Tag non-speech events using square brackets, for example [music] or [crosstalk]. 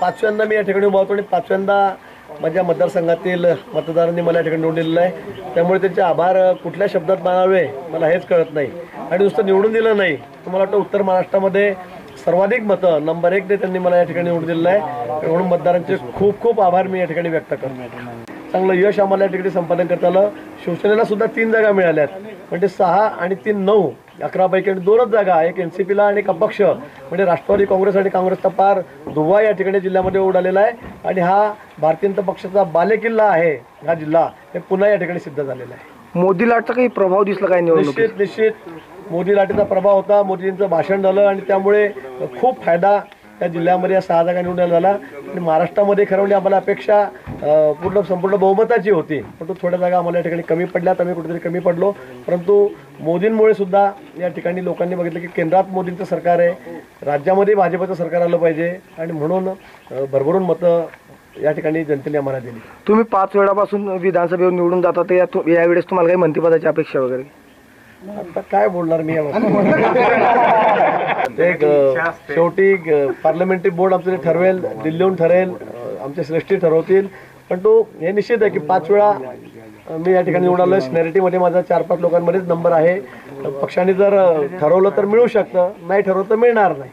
पाचव्यांदा मी या ठिकाणी उभा होतो आणि पाचव्यांदा माझ्या मतदारसंघातील मतदारांनी मला या ठिकाणी निवडून दिलेलं आहे. त्यामुळे त्यांचे आभार कुठल्या शब्दात मानावे मला हेच कळत नाही. आणि नुसतं निवडून दिलं नाही तर मला वाटतं उत्तर महाराष्ट्रामध्ये सर्वाधिक मतं नंबर एक ते त्यांनी मला या ठिकाणी निवडून दिलेलं आहे. म्हणून मतदारांचे खूप खूप आभार मी या ठिकाणी व्यक्त करतो. चांगलं यश आम्हाला या ठिकाणी संपादन करता आलं शिवसेनेला सुद्धा तीन जागा मिळाल्यात. म्हणजे सहा आणि तीन नऊ अकरापैकी आणि दोनच जागा एक एन सी पीला आणि एक अपक्ष. म्हणजे राष्ट्रवादी काँग्रेस आणि काँग्रेसचा पार धुवा या ठिकाणी जिल्ह्यामध्ये उडालेला आहे. आणि हा भारतीय जनता पक्षाचा बालेकिल्ला आहे हा जिल्हा हे पुन्हा या ठिकाणी सिद्ध झालेला आहे. मोदी लाटचा काही प्रभाव दिसला काय निश्चित निश्चित. मोदी लाटेचा प्रभाव होता मोदींचं भाषण झालं आणि त्यामुळे खूप फायदा त्या जिल्ह्यामध्ये या सहा जागा निवडून झाला. आणि महाराष्ट्रामध्ये खरं म्हणजे आम्हाला अपेक्षा पूर्ण संपूर्ण बहुमताची होती. परंतु थोड्या जागा आम्हाला या ठिकाणी कमी पडल्यात आम्ही कुठेतरी कमी पडलो. परंतु मोदींमुळे सुद्धा या ठिकाणी लोकांनी बघितलं की केंद्रात मोदींचं सरकार आहे. राज्यामध्ये भाजपचं सरकार आलं पाहिजे. आणि म्हणून भरभरून मतं या ठिकाणी जनतेने आम्हाला दिली. तुम्ही पाच वेळापासून विधानसभेवर निवडून जाता तर या- यावेळेस तुम्हाला काही मंत्रिपदाची अपेक्षा वगैरे? आता काय बोलणार मी [laughs] ग- शेवटी पार्लमेंटरी बोर्ड आमचं ठरवेल दिल्लीहून ठरेल आमचे श्रेष्ठी ठरवतील. पण तो हे निश्चित आहे की पाच वेळा मी या ठिकाणी निवडून आलोय. स्नॅरिटीमध्ये माझा चार पाच लोकांमध्येच नंबर आहे. पक्षाने जर ठरवलं तर मिळू शकतं नाही ठरवलं तर मिळणार नाही.